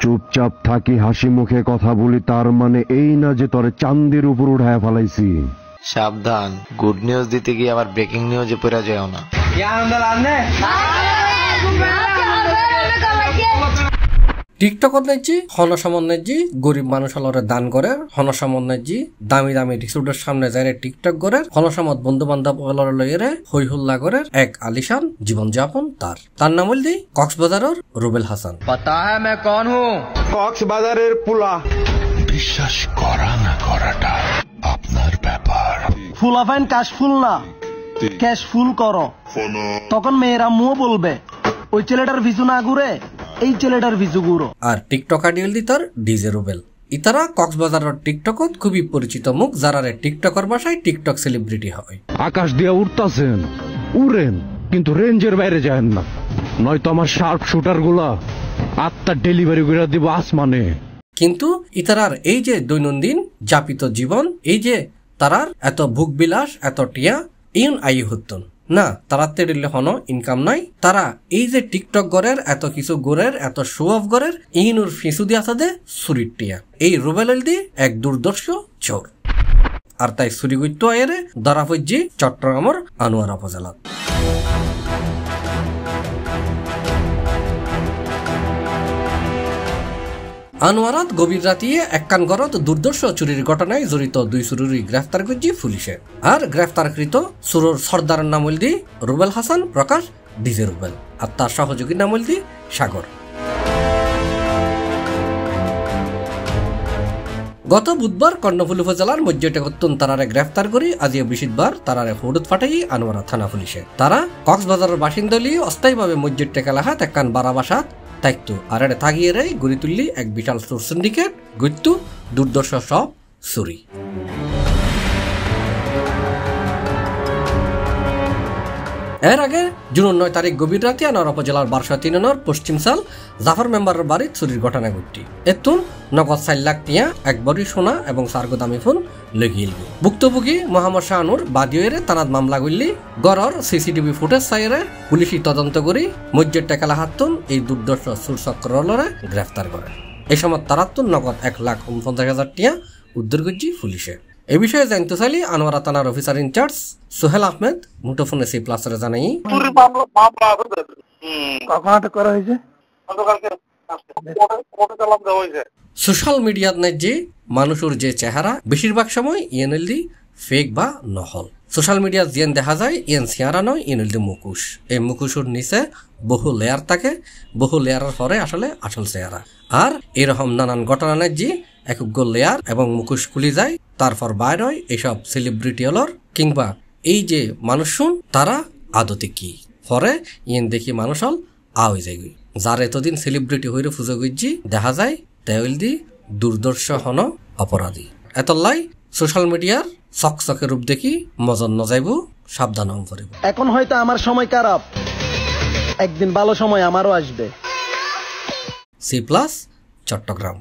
চুপচাপ থাকি হাসি মুখে কথা বলি তার মানে এই না যে তোরে চান্দের উপর উঠায় ফেলাইছি। সাবধান গুড নিউজ দিতে গিয়ে আবার ব্রেকিং নিউজে পড়া যায় না। টিকটক নেজি হন সমন্বয়জি গরিব মানুষ হলরে দান করে হন সমন্বয়জি দামি দামি রিসোর্টের সামনে যায় টিকটক করে হন সমত বন্ধু বান্ধব হলরে লইরে হই হুল্লা করে এক আলিশান জীবন যাপন তার। তার নাম হল কক্সবাজারের রুবেল হাসান। পাতা হ্যাঁ মে কন হু কক্সবাজারের পুলা। বিশ্বাস করা না করাটা আপনার ব্যাপার। ফুলাফাইন কাশফুল না। ক্যাশফুল করো। তখন মেয়েরা মুও বলবে ওই ছেলেটার পিছু না ঘুরে এই ছেলেটার ঘুরো আর টিকটক আডিয়েল দি তার ডিজে রুবেল। ইতারা কক্সবাজারের টিকটকত খুবই পরিচিত মুখ যারা টিকটকের বাসায় টিকটক সেলিব্রিটি হয়। আকাশ দিয়া উঠতাছেন উড়েন কিন্তু রেঞ্জের বাইরে যায় না। নয়তো আমার শার্প শুটারগুলা আত্মার ডেলিভারি করে দিব আসমানে। কিন্তু ইতারার এই যে দৈনন্দিন যাপিত জীবন এই যে তারার এত ভোগ বিলাস এত টিয়া ইউন আই হতন না, তারা তেড়িলে হন ইনকাম নাই। তারা এই যে টিকটক গড়ের, এত কিছু গড়ের, এত শো অফ গড়ের ইনুর ফিসু দিয়া সাদে সুরিটিয়া এই রুবেল দি এক দুর্দর্শ চোর। আর তাই সুরিগুত্য আয়েরে দরাফজ্জি চট্টগ্রামের আনোয়ারা উপজেলা আনোয়ারাত গভীর রাতিয়ে একখান গরত দুর্দর্শ চুরির ঘটনায় জড়িত দুই চুরুরি গ্রেফতার করছি পুলিশে। আর গ্রেফতারকৃত সুরর সর্দার নাম দি রুবেল হাসান, প্রকাশ ডিজে রুবেল। আর তার সহযোগীর নাম দি সাগর। গত বুধবার কর্ণফুল উপজেলার মজ্জটেকত্তুন তারারে গ্রেফতার করি আজিয়া বৃহস্পতিবার তারারে হৌডত ফাটাই আনোয়ারা থানা পুলিশে। তারা কক্সবাজারের বাসিন্দলি অস্থায়ীভাবে মসজিদ টেকালাহাত একখান বারা তাইতো আর এটা থাকিয়ে রে গড়ি তুললি এক বিশাল চোর সিন্ডিকেট গত্যু দুর্দশা সব চুরি। এর আগে জুন নয় তারিখ গভীর রাতে আনোয়ার উপজেলার বারশো তিন নর পশ্চিম সাল, জাফর মেম্বারের বাড়ির চুরির ঘটনা ঘটটি এতুন নগদ চার লাখ টিয়া, এক বড়ি সোনা এবং সার্গ দামি ফোন লেগিল। ভুক্তভোগী মোহাম্মদ শাহানুর বাদিয়েরে তানাত মামলা করলি গড়র সিসিটিভি ফুটেজ সাইরে পুলিশি তদন্ত করি মজ্জের টেকালা হাতুন এই দুর্দর্শ সুর চক্রলরে গ্রেফতার করে। এই সময় তারাত্তুন নগদ এক লাখ উনপঞ্চাশ হাজার টিয়া উদ্ধার করছি পুলিশে। এ বিষয়ে জানতে চাইলে আনোয়ারা থানার অফিসার ইনচার্জ সোহেল আহমেদ মুঠোফোনে সি প্লাসরে জানাই। কখন আটক করা হয়েছে? সোশ্যাল মিডিয়াত নাই যে মানুষের যে চেহারা বেশিরভাগ সময় ইএনএলডি ফেক বা নহল। সোশ্যাল মিডিয়াত যেন দেখা যায় ইয়েন চেহারা নয় ইএনএলডি মুখোশ। এই মুখোশের নিচে বহু লেয়ার থাকে বহু লেয়ারের পরে আসলে আসল চেহারা। আর এরকম নানান ঘটনা যে একজ্ঞ লেয়ার এবং মুখোশ খুলি যায় তারপর বাইর হয় এসব সেলিব্রিটি হলর কিংবা এই যে মানুষ শুন তারা আদতে কি? পরে ইয়েন দেখি মানুষ হল আ হয়ে যায়। যার এতদিন সেলিব্রিটি হইরে পুজো করছি দেখা যায় তেওল দি দুর্দর্শ হন অপরাধী। এতলাই সোশ্যাল মিডিয়ার চকচকে রূপ দেখি মজন নজাইব সাবধান করিব। এখন হয়তো আমার সময় খারাপ। একদিন ভালো সময় আমারও আসবে। C plus Chittagong.